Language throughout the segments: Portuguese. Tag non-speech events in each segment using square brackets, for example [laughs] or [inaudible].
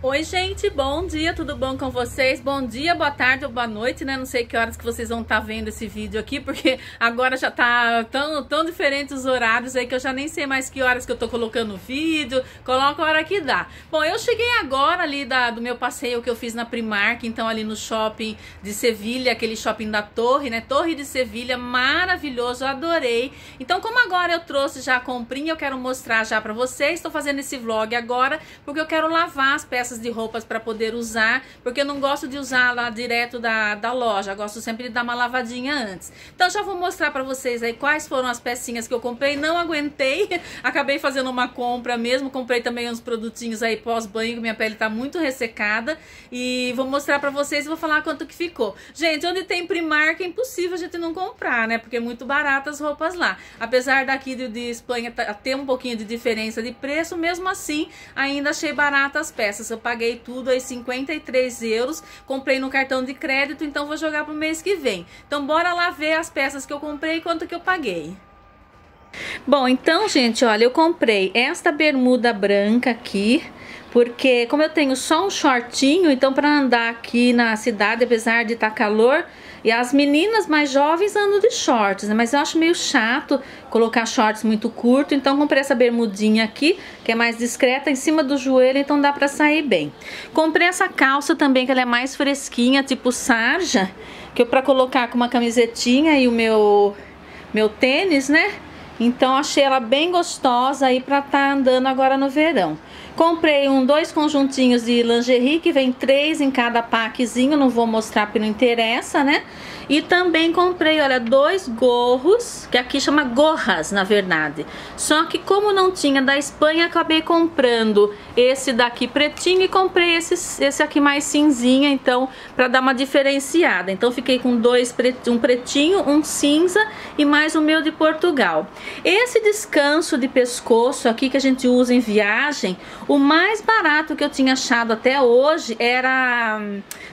Oi gente, bom dia, tudo bom com vocês? Bom dia, boa tarde ou boa noite, né? Não sei que horas que vocês vão estar tá vendo esse vídeo aqui, porque agora já tá tão, tão diferentes os horários aí que eu já nem sei mais que horas que eu tô colocando o vídeo, coloco a hora que dá. Bom, eu cheguei agora ali da, do meu passeio que eu fiz na Primark, então ali no shopping de Sevilha, aquele shopping da Torre, né? Torre de Sevilha, maravilhoso, adorei. Então como agora eu trouxe já a comprinha, eu quero mostrar já pra vocês, tô fazendo esse vlog agora, porque eu quero lavar as peças peças de roupas para poder usar, porque eu não gosto de usar lá direto da, da loja, gosto sempre de dar uma lavadinha antes. Então já vou mostrar para vocês aí quais foram as pecinhas que eu comprei, não aguentei, [laughs] acabei fazendo uma compra mesmo, comprei também uns produtinhos aí pós-banho, minha pele tá muito ressecada e vou mostrar para vocês e vou falar quanto que ficou. Gente, onde tem Primark é impossível a gente não comprar, né, porque é muito barato as roupas lá. Apesar daqui de, de Espanha ter um pouquinho de diferença de preço, mesmo assim ainda achei baratas as peças. Eu eu paguei tudo aí 53 euros, comprei no cartão de crédito, então vou jogar pro mês que vem. Então bora lá ver as peças que eu comprei e quanto que eu paguei. Bom, então, gente, olha, eu comprei esta bermuda branca aqui, porque como eu tenho só um shortinho, então para andar aqui na cidade, apesar de estar tá calor, e as meninas mais jovens andam de shorts, né? Mas eu acho meio chato colocar shorts muito curto, então comprei essa bermudinha aqui, que é mais discreta, em cima do joelho, então dá pra sair bem. Comprei essa calça também, que ela é mais fresquinha, tipo sarja, que eu pra colocar com uma camisetinha e o meu, meu tênis, né? Então achei ela bem gostosa aí pra estar tá andando agora no verão. Comprei um, dois conjuntinhos de lingerie, que vem três em cada packzinho, não vou mostrar porque não interessa, né? E também comprei, olha, dois gorros, que aqui chama gorras, na verdade. Só que como não tinha da Espanha, acabei comprando esse daqui pretinho e comprei esse, esse aqui mais cinzinha, então, para dar uma diferenciada. Então, fiquei com dois, um pretinho, um cinza e mais o meu de Portugal. Esse descanso de pescoço aqui que a gente usa em viagem, o mais barato que eu tinha achado até hoje era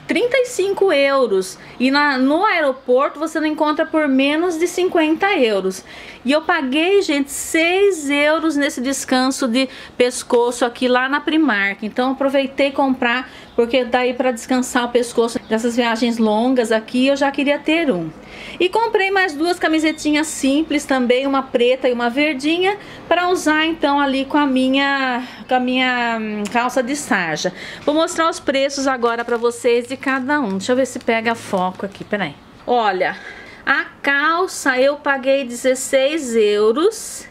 35 hum, euros. E na, no aeroporto você não encontra por menos de 50 euros. E eu paguei, gente, 6 euros nesse descanso de pescoço aqui lá na Primark. Então aproveitei comprar, porque daí para descansar o pescoço dessas viagens longas aqui, eu já queria ter um. E comprei mais duas camisetinhas simples também, uma preta e uma verdinha, para usar então ali com a minha, com a minha hum, calça de sarja. Vou mostrar os preços agora para vocês de cada um. Deixa eu ver se pega foco aqui, peraí. Olha, a calça eu paguei 16 euros.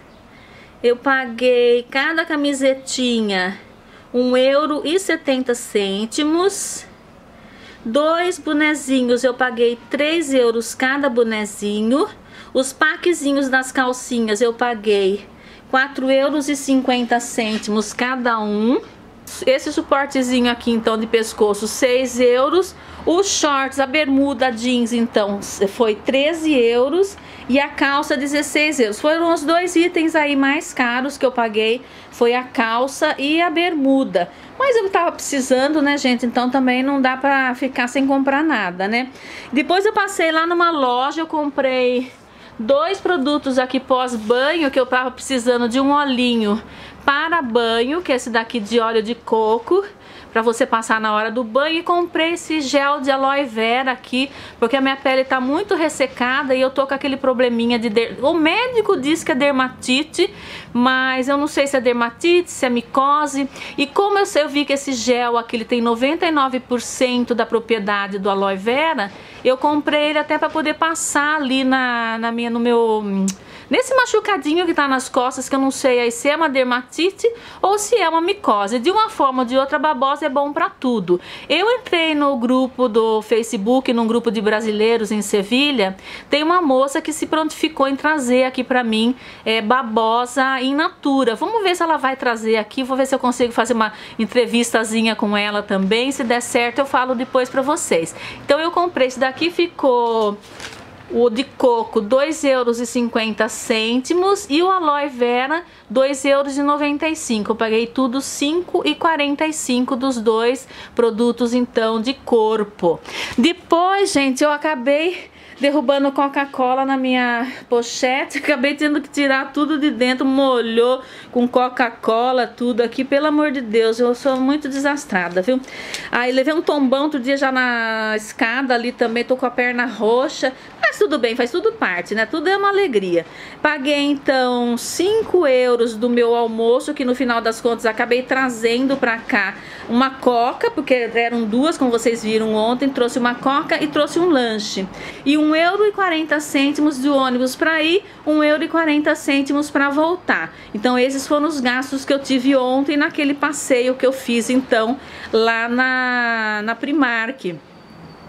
Eu paguei cada camisetinha 1 euro e 70 cêntimos. Dois bonezinhos eu paguei 3 euros cada bonezinho. Os paquezinhos das calcinhas eu paguei 4 euros e 50 cêntimos cada um. Esse suportezinho aqui, então, de pescoço, 6 euros. Os shorts, a bermuda jeans, então, foi 13 euros. E a calça, 16 euros. Foram os dois itens aí mais caros que eu paguei. Foi a calça e a bermuda. Mas eu tava precisando, né, gente? Então também não dá pra ficar sem comprar nada, né? Depois eu passei lá numa loja, eu comprei dois produtos aqui pós-banho que eu tava precisando de um olhinho para banho, que é esse daqui de óleo de coco para você passar na hora do banho e comprei esse gel de aloe vera aqui, porque a minha pele tá muito ressecada e eu tô com aquele probleminha de... Der... O médico diz que é dermatite, mas eu não sei se é dermatite, se é micose. E como eu, sei, eu vi que esse gel aqui ele tem 99% da propriedade do aloe vera, eu comprei ele até para poder passar ali na, na minha, no meu Nesse machucadinho que tá nas costas, que eu não sei aí se é uma dermatite ou se é uma micose. De uma forma ou de outra, babosa é bom pra tudo. Eu entrei no grupo do Facebook, num grupo de brasileiros em Sevilha, tem uma moça que se prontificou em trazer aqui pra mim é, babosa in natura. Vamos ver se ela vai trazer aqui, vou ver se eu consigo fazer uma entrevistazinha com ela também. Se der certo, eu falo depois pra vocês. Então eu comprei esse daqui, ficou o de coco R$ 2,50 e o aloe vera R$ 2,95. Eu paguei tudo R$ 5,45 dos dois produtos então de corpo. Depois, gente, eu acabei derrubando Coca-Cola na minha pochete. [laughs] Acabei tendo que tirar tudo de dentro, molhou com Coca-Cola, tudo aqui. Pelo amor de Deus, eu sou muito desastrada, viu? Aí levei um tombão outro dia já na escada ali também, tô com a perna roxa. Mas tudo bem, faz tudo parte, né? Tudo é uma alegria. Paguei então 5 euros do meu almoço, que no final das contas acabei trazendo pra cá uma coca, porque eram duas, como vocês viram ontem. Trouxe uma coca e trouxe um lanche. E um euro e 40 cêntimos de ônibus para ir, um euro e 40 cêntimos para voltar. Então esses foram os gastos que eu tive ontem naquele passeio que eu fiz então lá na, na Primark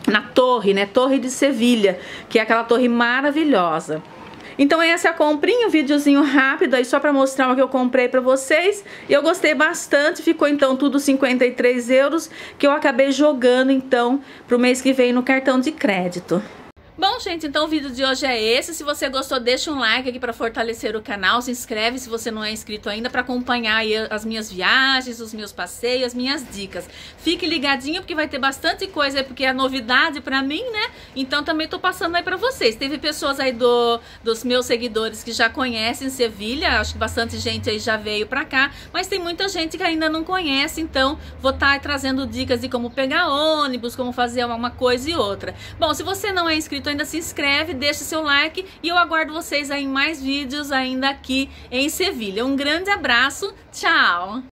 na torre, né? Torre de Sevilha, que é aquela torre maravilhosa. Então essa é a comprinha, um videozinho rápido aí só para mostrar o que eu comprei para vocês. Eu gostei bastante, ficou então tudo 53 euros, que eu acabei jogando então pro mês que vem no cartão de crédito. Bom, gente, então o vídeo de hoje é esse. Se você gostou, deixa um like aqui para fortalecer o canal. Se inscreve se você não é inscrito ainda para acompanhar as minhas viagens, os meus passeios, as minhas dicas. Fique ligadinho porque vai ter bastante coisa aí, porque é novidade para mim, né? Então também tô passando aí para vocês. Teve pessoas aí do, dos meus seguidores que já conhecem Sevilha. Acho que bastante gente aí já veio para cá. Mas tem muita gente que ainda não conhece. Então vou estar tá trazendo dicas de como pegar ônibus, como fazer uma coisa e outra. Bom, se você não é inscrito inscrito ainda, se inscreve, deixa seu like e eu aguardo vocês aí em mais vídeos ainda aqui em Sevilha. Um grande abraço, tchau!